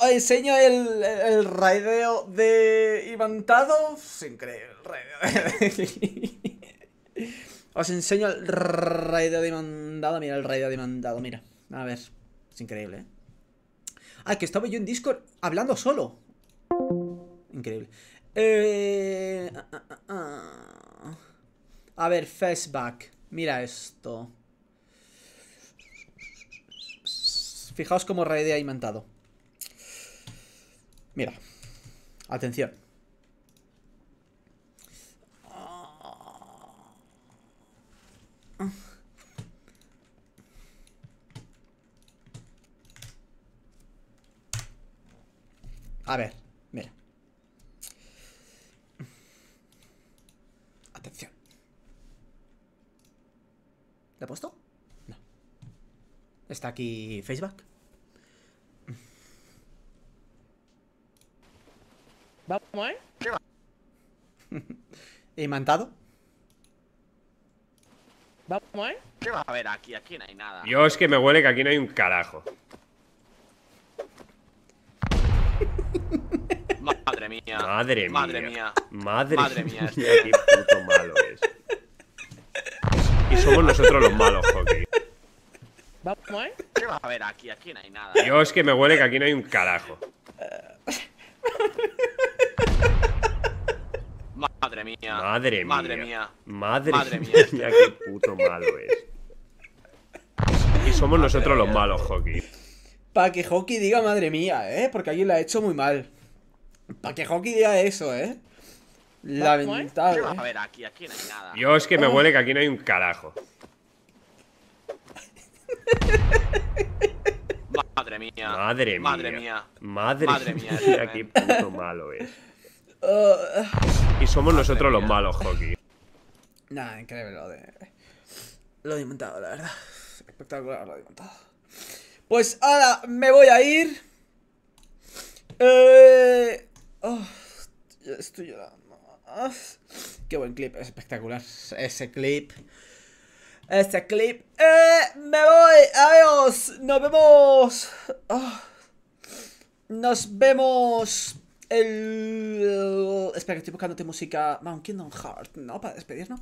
os enseño el, el raideo de Imantado. Es increíble. el raideo. Os enseño el raideo de Imantado. Mira, el raideo de Imantado, mira. A ver, es increíble, ¿eh? Ah, que estaba yo en Discord hablando solo. Increíble. Eh, ah, ah, ah. A ver, Fastback. Mira esto. Fijaos cómo raidea Imantado. Mira. Atención. A ver, mira. Atención. ¿Le he puesto? Está aquí Facebook. Vamos, ¿eh? Imantado. Vamos, ¿eh? ¿Qué va a haber aquí? Aquí no hay nada. Yo es que me huele que aquí no hay un carajo. Madre mía. Madre mía. Madre mía. Madre, Madre mía. Qué puto malo es. Y somos nosotros los malos, hockey. Vamos, ¿eh? ¿Qué va a haber aquí? Aquí no hay nada. Yo es que me huele que aquí no hay un carajo. Madre mía. Madre mía. Madre mía. Madre, Madre mía. mía. Qué puto malo es. Y somos nosotros los malos, hockey. Para que Hockey diga madre mía, ¿eh? Porque alguien la ha hecho muy mal. Para que Hockey diga eso, ¿eh? ¿Qué Lamentable. va a haber aquí? Aquí no hay nada. Yo es que me huele que aquí no hay un carajo. Madre mía. Madre mía. Madre mía. Madre, Madre mía, mía. Qué puto malo es. Uh, Y somos nosotros los malos, hockey. Nada, increíble lo de. Lo de montado, la verdad. Espectacular lo de montado. Pues ahora me voy a ir. Eh. oh, ya estoy llorando. Qué buen clip, es espectacular. Ese clip. Ese clip. Eh, me voy. Adiós. Nos vemos. Ah. Nos vemos. El. Espera, que estoy buscándote música. Mount Kingdom Heart, ¿no? Para despedirnos.